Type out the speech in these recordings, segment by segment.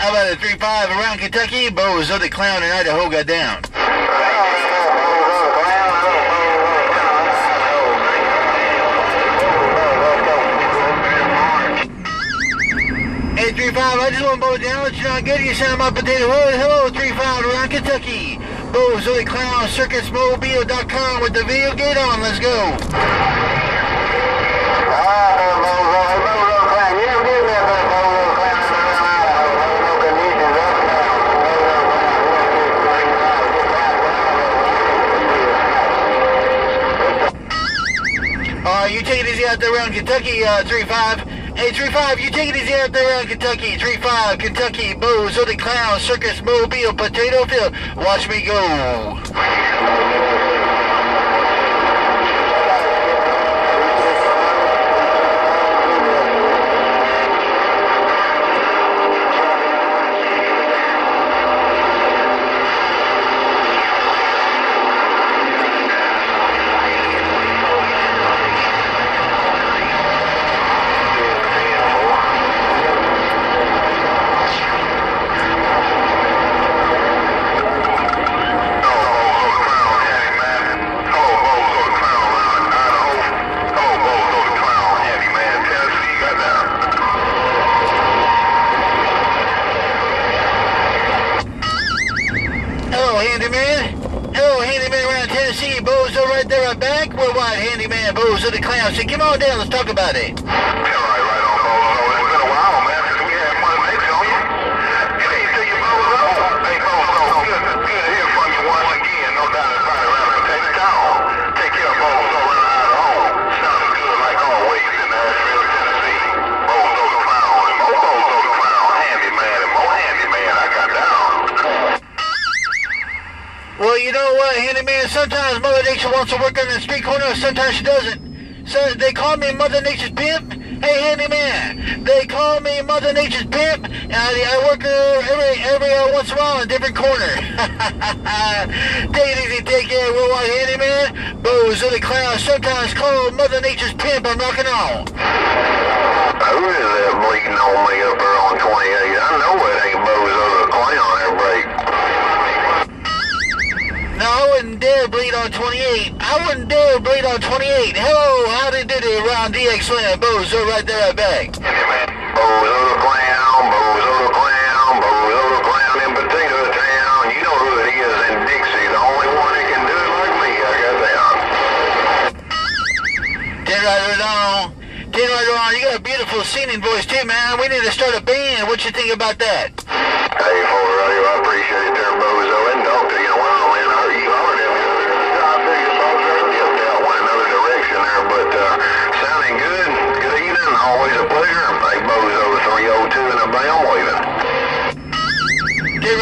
How about a 3-5 around Kentucky? Bozo the Clown in Idaho got down. Hey, 3-5, I just want to bow down, let you know how good you sound my potato hood. Hello, 3-5 around Kentucky. Bozo the Clown, circusmobile.com with the video gate on. Let's go. Out there around Kentucky, uh, 3-5. Hey, 3-5, you take it easy out there around Kentucky, 3-5, Kentucky, Bozo the Clown, Circus Mobile, Potato Field. Watch me go. Hello, handyman around Tennessee. Bozo right there, right back. Worldwide handyman, Bozo the Clown. So come on down, let's talk about it. Well, what, handyman? Sometimes Mother Nature wants to work on the street corner, sometimes she doesn't. So they call me Mother Nature's pimp. Hey, handyman, they call me Mother Nature's pimp, and I, I work every every uh, once in a while in a different corner. take it easy, take care, worldwide handyman. Bozo the clown, sometimes called Mother Nature's pimp. I'm rocking on. Who is that bleeding on me dare bleed on 28. I wouldn't dare bleed on 28. Hello, howdy doody around DX Land. Bozo right there at back. Bozo the Clown, Bozo the Clown, Bozo the Clown in Potato Town. You know who it is in Dixie, the only one that can do it like me. I got that. Ten right on. Ten right on. You got a beautiful singing voice too, man. We need to start a band. What you think about that? Hey, for radio, I appreciate it there, Bozo. And talk to you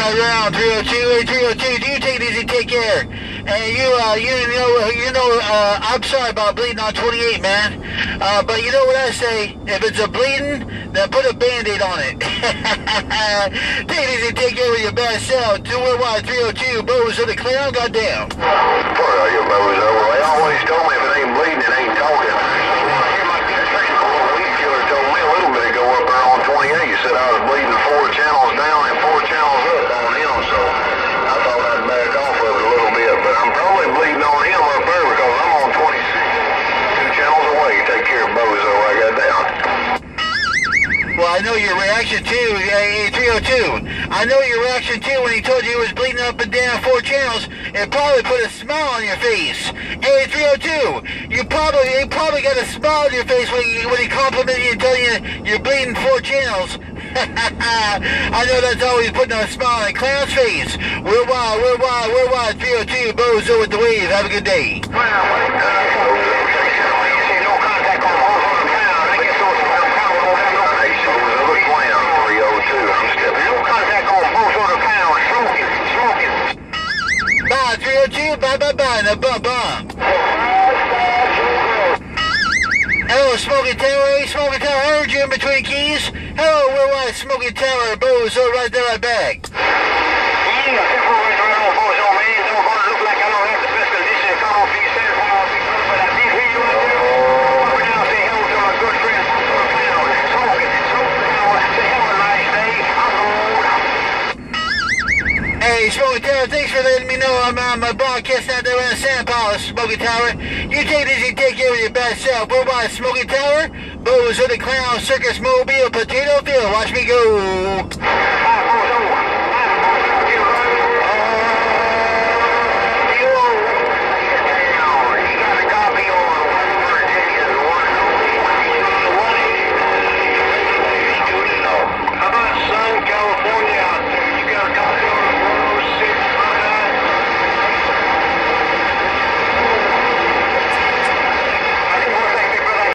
Around. 302. Hey, 302. Do you take it easy? Take care. And you, uh, you know, you know, uh, I'm sorry about bleeding on 28, man. Uh, but you know what I say? If it's a bleeding, then put a band-aid on it. take it easy. Take care with your bad self. Two worldwide 302. Bozo the clown got down. For you, Bozo. They always told me if it ain't bleeding, it ain't talking. Weed killer told me a little bit ago up there on 28. You said I was bleeding four channels down and four channels up on him, so I thought I'd back off of it a little bit. But I'm probably bleeding on him up there because I'm on 26. Two channels away. Take care, Bozo. I got down. Well, I know your reaction to uh, 302. I know your reaction to when he told you he was bleeding up and down four channels. It probably put a smile on your face. Hey, 302, you probably you probably got a smile on your face when he, when he complimented you and told you you're bleeding four channels. I know that's always putting a smile on a clown's face. We're wild, we're wild, we're wild. 302, Bozo with the wave. Have a good day. Bum. Hello, Smoky Tower, hey, Smoky Tower, I heard you in between keys. Hello, worldwide Smoky Tower, Bozo right there, right back. Thanks for letting me know I'm on my broadcast out there in San Paulo, Smoky Tower. You take it easy, take care of your best self. We're by Smoky Tower, Bozo the Clown Circus Mobile Potato Field. Watch me go.